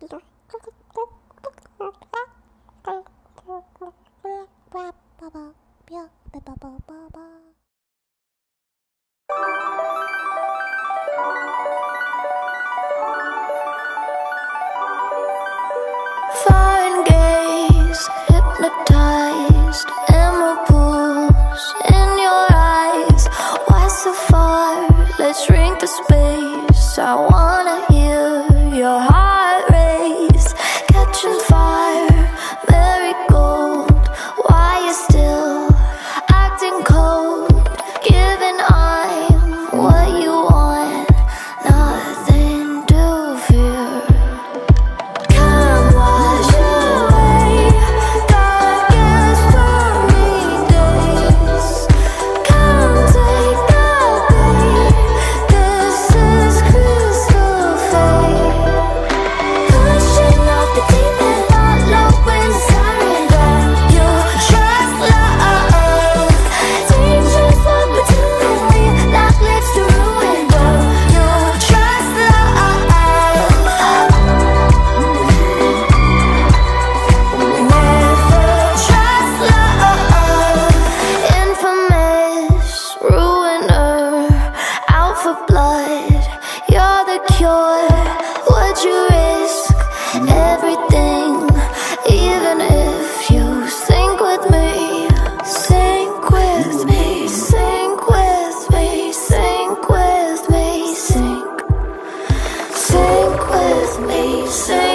Foreign gaze, hypnotized, in your eyes. Why so far? Let's shrink the space. I wanna hear your heart. say